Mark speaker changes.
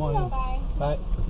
Speaker 1: morning.
Speaker 2: Bye.
Speaker 1: Bye.